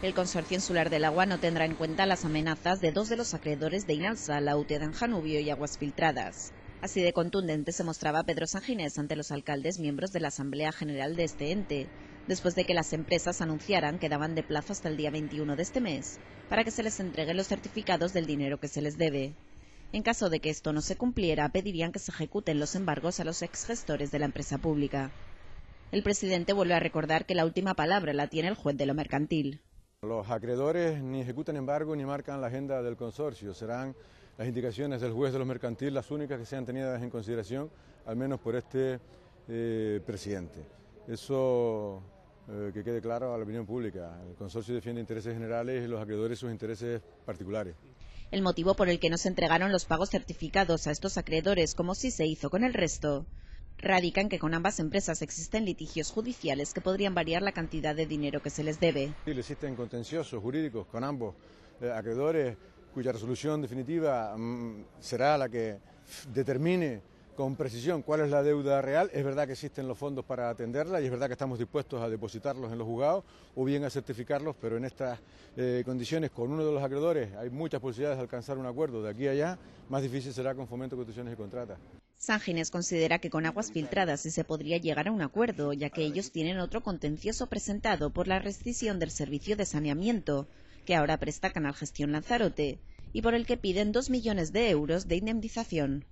El Consorcio Insular del Agua no tendrá en cuenta las amenazas de dos de los acreedores de Inalsa, la UTE de Janubio y Aguas Filtradas. Así de contundente se mostraba Pedro Sanginés ante los alcaldes miembros de la Asamblea General de este ente, después de que las empresas anunciaran que daban de plazo hasta el día 21 de este mes para que se les entreguen los certificados del dinero que se les debe. En caso de que esto no se cumpliera, pedirían que se ejecuten los embargos a los exgestores de la empresa pública. El presidente vuelve a recordar que la última palabra la tiene el juez de lo mercantil. Los acreedores ni ejecutan embargo ni marcan la agenda del consorcio. Serán las indicaciones del juez de lo mercantil las únicas que sean tenidas en consideración, al menos por este eh, presidente. Eso eh, que quede claro a la opinión pública. El consorcio defiende intereses generales y los acreedores sus intereses particulares. El motivo por el que no se entregaron los pagos certificados a estos acreedores, como sí se hizo con el resto, radica en que con ambas empresas existen litigios judiciales que podrían variar la cantidad de dinero que se les debe. Existen contenciosos jurídicos con ambos eh, acreedores cuya resolución definitiva mm, será la que determine con precisión cuál es la deuda real. Es verdad que existen los fondos para atenderla y es verdad que estamos dispuestos a depositarlos en los juzgados o bien a certificarlos, pero en estas eh, condiciones con uno de los acreedores hay muchas posibilidades de alcanzar un acuerdo. De aquí a allá, más difícil será con fomento, constituciones y contratas. Ginés considera que con aguas filtradas sí se podría llegar a un acuerdo, ya que ellos tienen otro contencioso presentado por la rescisión del servicio de saneamiento, que ahora presta Canal Gestión Lanzarote, y por el que piden dos millones de euros de indemnización.